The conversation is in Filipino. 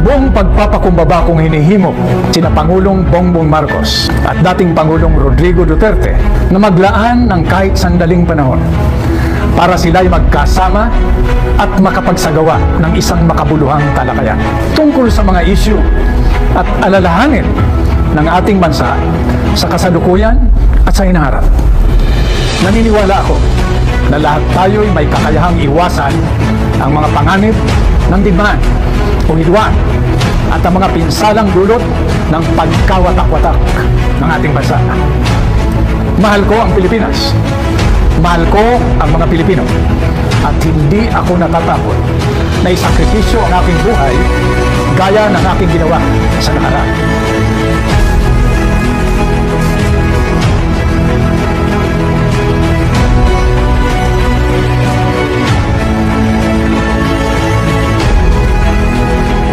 Buong pagpapakumbaba kong hinihimok sina Pangulong Bongbong Marcos at dating Pangulong Rodrigo Duterte na maglaan ng kahit sandaling panahon para sila'y magkasama at makapagsagawa ng isang makabuluhang talakayan tungkol sa mga isyu at alalahanin ng ating bansa sa kasalukuyan at sa hinaharap. Naniniwala ako na lahat tayo'y may kakayahang iwasan ang mga panganib ng digmaan hidwaan at ang mga pinsalang dulot ng pagkawatak-watak ng ating bansa. Mahal ko ang Pilipinas. Mahal ko ang mga Pilipino. At hindi ako natatakot na isakripisyo ang aking buhay gaya ng aking ginawa sa nakaraan.